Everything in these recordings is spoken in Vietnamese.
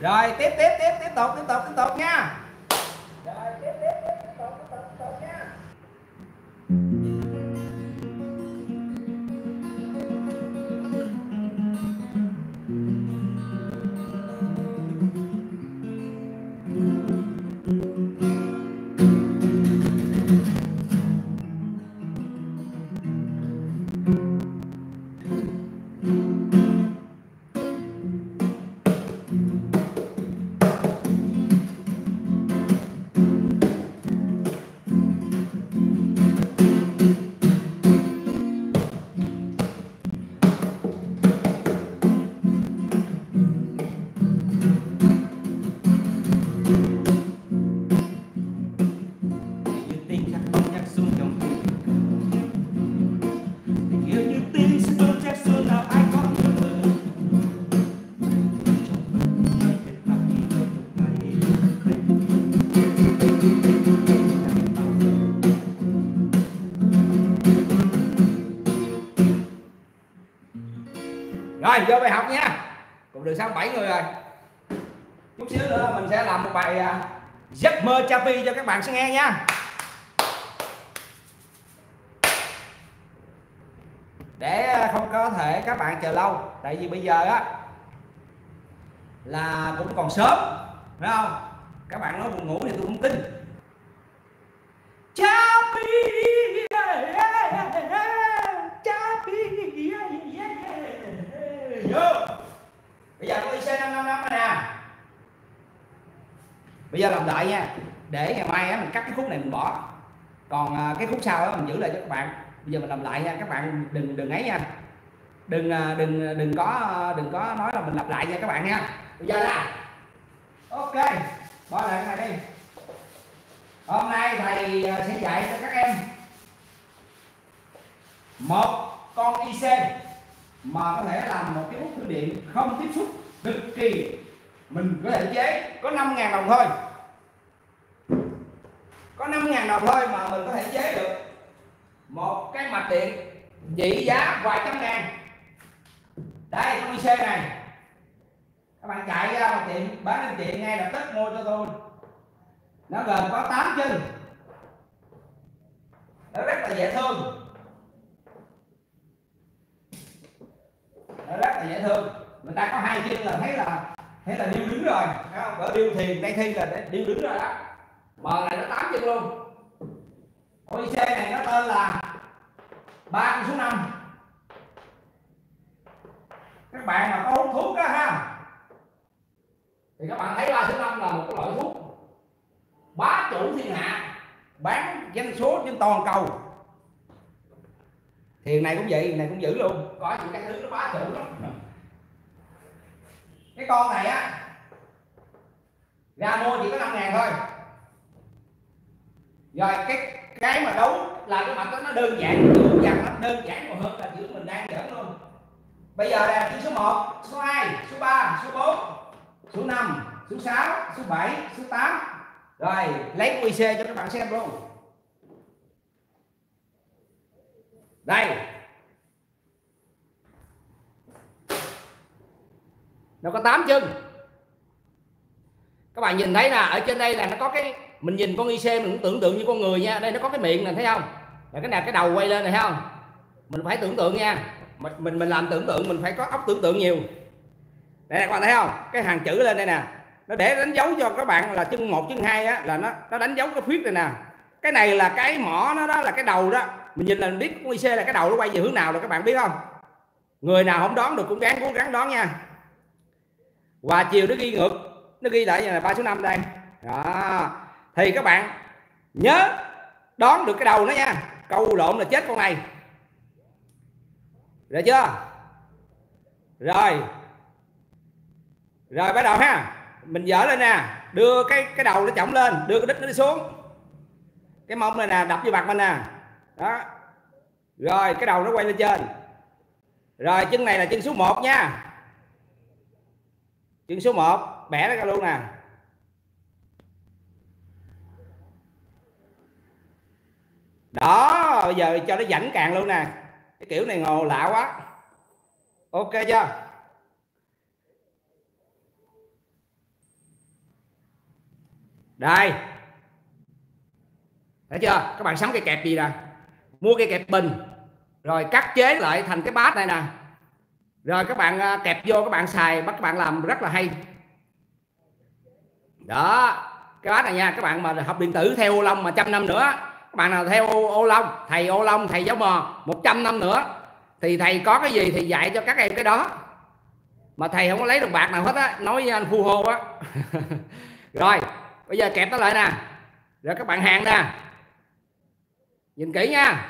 rồi, tiếp tiếp tiếp tiếp tục tiếp tục tiếp tục nha. Rồi, tiếp tiếp tiếp tiếp tục tiếp tục tiếp tục nha. Rồi vô bài học nha. Cũng được sáu bảy người rồi. Chút xíu nữa mình sẽ làm một bài à, giấc mơ chapi cho các bạn sẽ nghe nha. Để à, không có thể các bạn chờ lâu, tại vì bây giờ á, là cũng còn sớm, phải không? Các bạn nói buồn ngủ thì tôi không tin chapi chapi vô bây giờ có IC 555 rồi nè bây giờ làm lại nha. Để ngày mai á mình cắt cái khúc này mình bỏ. Còn à, cái khúc sau á mình giữ lại cho các bạn. Bây giờ mình làm lại nha. Các bạn đừng đừng ấy nha. Đừng à, đừng à, đừng có à, đừng có nói là mình lặp lại nha các bạn nha. Bây giờ là ok bỏ lại cái này đi. Hôm nay thầy sẽ dạy cho các em một con IC mà có thể làm một cái bút thư điện không tiếp xúc cực kỳ mình có thể chế, có 5.000 đồng thôi. Có 5.000 đồng thôi mà mình có thể chế được một cái mạch điện trị giá vài trăm ngàn. Đây, con xe này. Các bạn chạy ra một tiệm, bán anh chị ngay lập tức mua cho tôi. Nó gồm có 8 chân. Nó rất là dễ thương. Nó rất là dễ thương. Người ta có hai chân là thấy là thấy là điêu đứng rồi, thấy không? Ở điêu thiền đây thi là điêu đứng rồi đó. Bờ này nó tám chân luôn. Con xe này nó tên là ba con số năm. Các bạn mà có hút thuốc đó ha. Thì các bạn thấy ba số năm là một cái loại thuốc bá chủ thiên hạ, bán danh số trên toàn cầu. Thiền này cũng vậy, này cũng giữ luôn. Có những cái thứ nó bá chủ lắm cái con này á ra mua chỉ có 5 ngàn thôi. Rồi cái cái mà đấu là cái mặt đó nó đơn giản chữ dằn nó đơn giản còn hơn là chữ mình đang dẫn luôn. Bây giờ là chữ số 1, số 2, số 3, số 4 số 5, số 6, số 7, số 8 rồi lấy QC cho các bạn xem luôn. Đây. Nó có 8 chân. Các bạn nhìn thấy là ở trên đây là nó có cái, mình nhìn con IC mình cũng tưởng tượng như con người nha. Đây nó có cái miệng này thấy không? Là cái này cái đầu quay lên này thấy không? Mình phải tưởng tượng nha. Mình mình mình làm tưởng tượng, mình phải có óc tưởng tượng nhiều. Đây các bạn thấy không? Cái hàng chữ lên đây nè. Nó để đánh dấu cho các bạn là chân một, chân hai á, là nó nó đánh dấu cái khuyết này nè. Cái này là cái mỏ nó đó, là cái đầu đó. Mình nhìn là mình biết con IC là cái đầu nó quay về hướng nào rồi các bạn biết không? Người nào không đón được cũng gắng, cố gắng đón nha và chiều nó ghi ngược, nó ghi lại như là ba số năm đây. Đó. Thì các bạn nhớ đón được cái đầu nó nha. Câu lộn là chết con này. Rồi chưa? Rồi. Rồi, bắt đầu ha. Mình dở lên nè. Đưa cái cái đầu nó chổng lên, đưa cái đít nó đi xuống. Cái mông này nè, đập vô mặt mình nè. Đó. Rồi, cái đầu nó quay lên trên. Rồi, chân này là chân số 1 nha chữ số 1 bẻ nó ra luôn nè. Đó, bây giờ cho nó rảnh càng luôn nè. Cái kiểu này ngồ lạ quá. Ok chưa? Đây. Thấy chưa? Các bạn sắm cây kẹp gì nè? Mua cây kẹp bình. Rồi cắt chế lại thành cái bát này nè rồi các bạn à, kẹp vô các bạn xài bắt các bạn làm rất là hay. Đó cái bát này nha các bạn mà học điện tử theo ô long mà trăm năm nữa các bạn nào theo ô, ô long thầy ô long thầy giáo mò 100 năm nữa thì thầy có cái gì thì dạy cho các em cái đó. Mà thầy không có lấy được bạc nào hết á nói với anh phu hô á. Rồi bây giờ kẹp nó lại nè. Rồi các bạn hàng nè. Nhìn kỹ nha.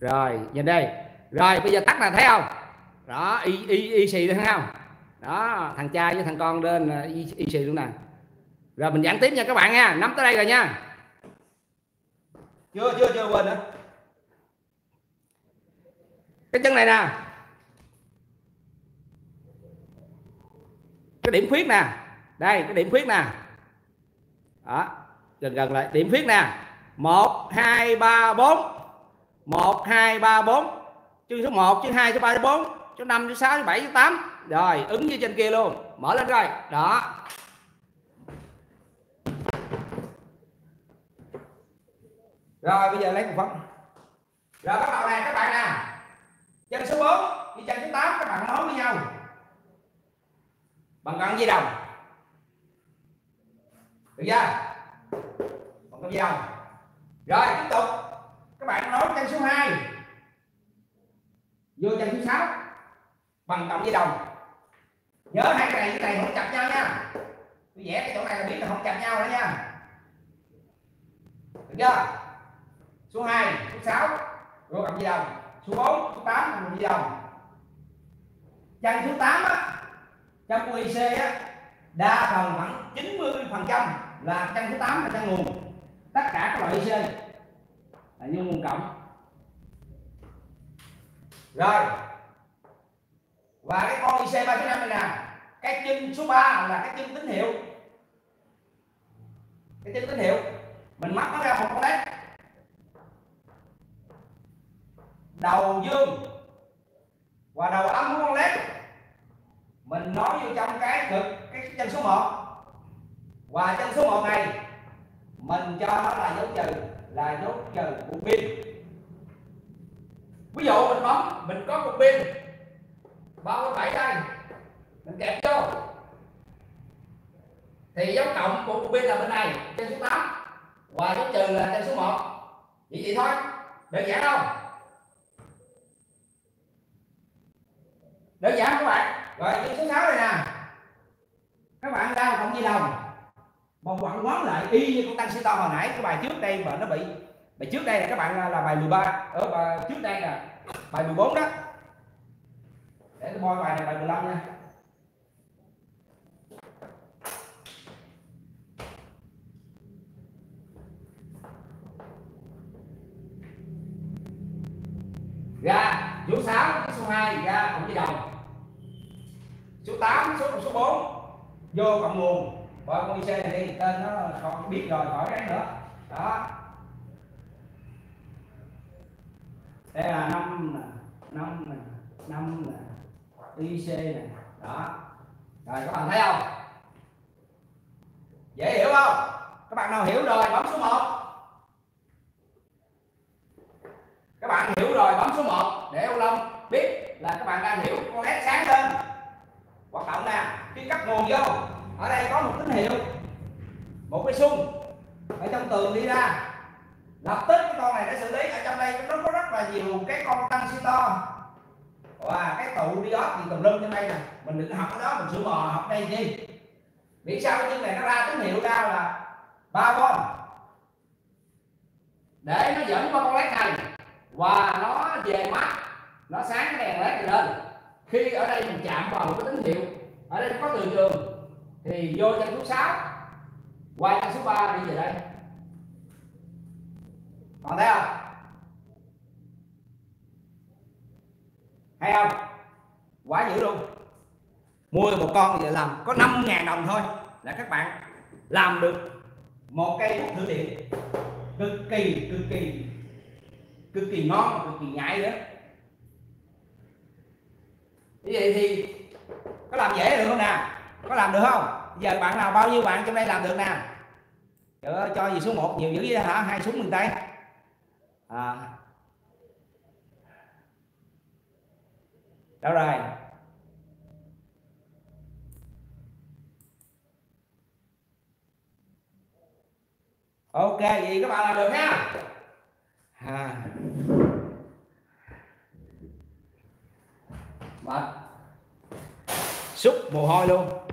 Rồi nhìn đây. Rồi bây giờ tắt nè thấy không? Đó y y y xì thấy không? Đó thằng cha với thằng con lên y, y xì luôn nè. Rồi mình giảng tiếp nha các bạn nha. Nắm tới đây rồi nha. Chưa chưa chưa quên nữa. Cái chân này nè. Cái điểm khuyết nè. Đây cái điểm khuyết nè. Đó gần gần lại. Điểm khuyết nè. Một hai ba bốn một, hai, ba, bốn. Chương số 1 chương 2 số 3 số 4 số 5 số 6 số 7 số 8 rồi, ứng như trên kia luôn. Mở lên rồi đó. Rồi, bây giờ lấy một phân rồi bắt đầu này các bạn nè. Chân số 4 với chân số 8 các bạn nối với nhau. Bằng cân dây đồng. Được chưa? Bằng cân dây đồng. Rồi, tiếp tục bạn nối chân số 2 vô chân số 6 bằng cộng với đồng. Nhớ hai cái này cái này không chặt nhau nha. Tôi vẽ cái chỗ này là biết là không chặt nhau nữa nha. Được chưa? Số 2 số 6 vô cộng với đồng. Số 4 số 8 cộng với đồng. Chân số 8 á, trong UIC á, đa phần khoảng 90 phần trăm là chân số 8 là chân nguồn. Tất cả các loại IC Đấy, như nguồn cộng rồi. Và cái con IC 395 này nè cái chân số 3 là cái chân tín hiệu. Cái chân tín hiệu. Mình mắc nó ra một con led đầu dương. Và đầu âm của con led mình nói vô trong cái cực cái chân số 1 và chân số 1 này mình cho nó là dấu trừ là dấu trừ của pin. Ví dụ mình bấm, mình có một pin. Bao cái bảy đây? Mình kẹp vô. Thì dấu cộng của một pin là bên này, trên số 8 và dấu trừ là trên số 1 chỉ vậy thôi, đơn giản không? Đơn giản các bạn. Rồi cái số 6 này nè. Các bạn ra cộng gì đồng mà quặng quấn lại, y như con tăng sĩ to hồi nãy, cái bài trước đây mà nó bị bài trước đây là các bạn à, là bài 13 ở ờ, bài trước đây là bài 14 đó. Để tôi moi bài này, bài 15 nha. Ra số 6 số 2 ra cộng với đồng số 8 số số 4 vô cộng nguồn bỏ con xe này đi, tên nó còn biết rồi, khỏi cái nữa. Đó. Đây là năm nè năm nè năm nè IC nè đó. Rồi, các bạn thấy không? Dễ hiểu không? Các bạn nào hiểu rồi, bấm số 1 các bạn hiểu rồi, bấm số 1 để ông Long biết là các bạn đang hiểu. Con nét sáng lên. Hoạt động nè, khi cắt nguồn vô ở đây có một tín hiệu. Một cái xung ở trong tường đi ra. Lập tức cái con này để xử lý. Ở trong đây nó có rất là nhiều cái con tăng si to. Và cái tụ đi đó thì tùm lum trên đây nè. Mình đừng học cái đó, mình sửa mò học đây đi. vì sao cái chân này nó ra tín hiệu ra là ba con. Để nó dẫn qua con led này và nó về mắt. Nó sáng cái đèn led này lên. Khi ở đây mình chạm vào cái tín hiệu. Ở đây có từ trường thì vô chân số 6 qua chân số 3 đi về đây. Còn thấy không? Hay không? Quá dữ luôn. Mua một con giờ làm có 5 ngàn đồng thôi. Là các bạn, làm được một cây thuốc thử điện cực kỳ cực kỳ cực kỳ ngon, cực kỳ nhạy nữa như vậy thì có làm dễ được không nào? Có làm được không? Giờ bạn nào bao nhiêu bạn trong đây làm được nè? Trời ơi, cho gì số 1 nhiều dữ vậy hả? Hai súng miền tây. À. đâu rồi? Ok vậy các bạn làm được nha. À. Bạn. xúc mồ hôi luôn.